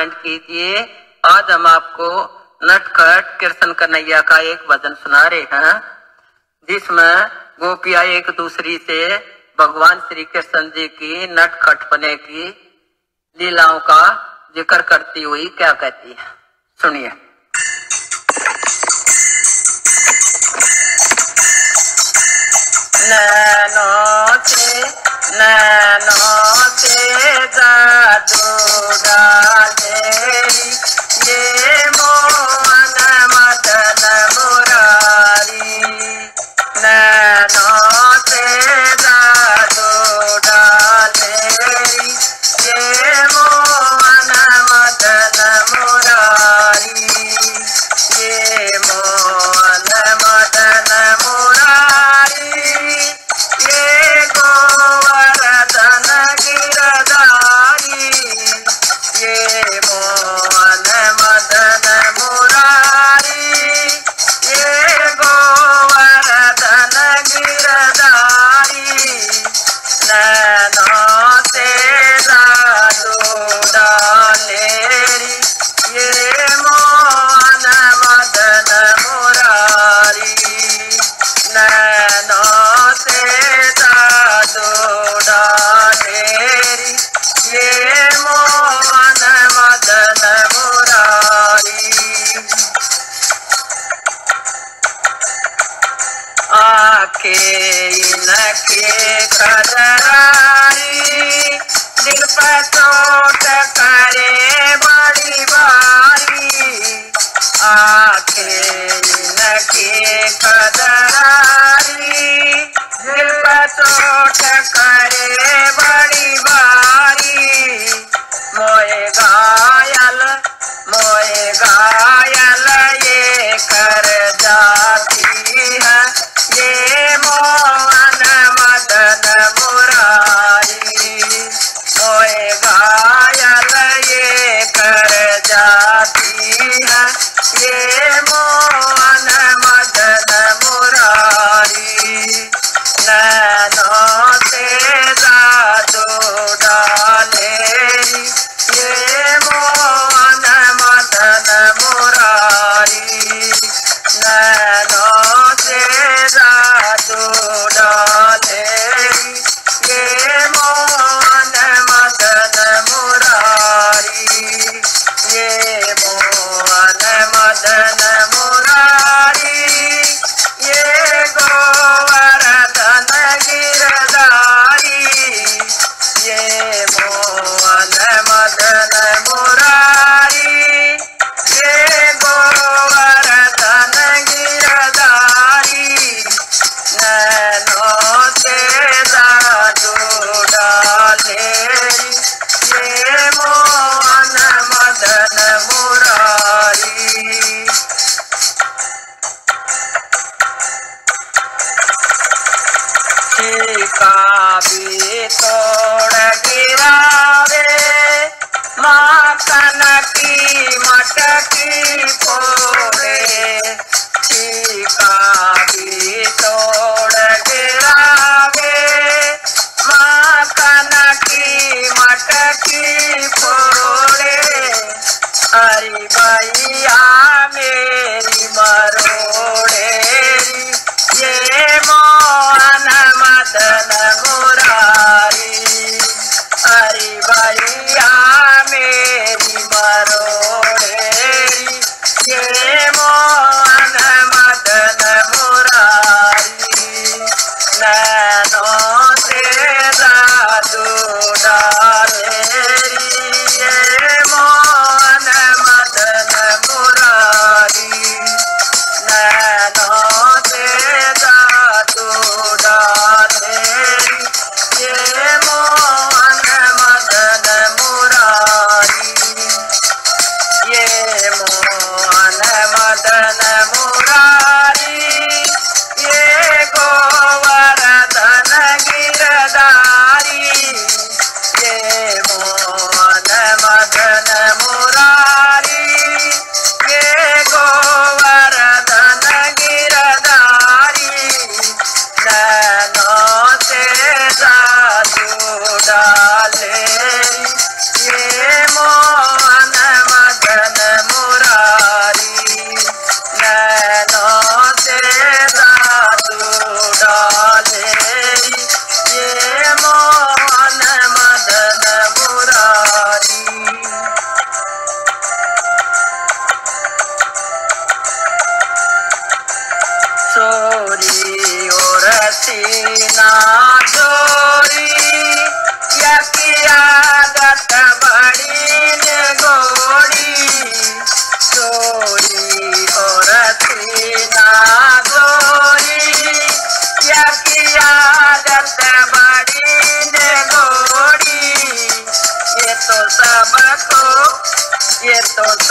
Comment कीजिए। आज हम आपको नटखट कृष्ण कन्हैया का एक भजन सुना रहे हैं, जिसमें गोपिया एक दूसरी से भगवान श्री कृष्ण जी की नटखट बने की लीलाओं का ज़िक्र करती हुई क्या कहती है। सुनिए। Hare queremos.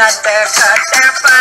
Not that cut, not far.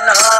no.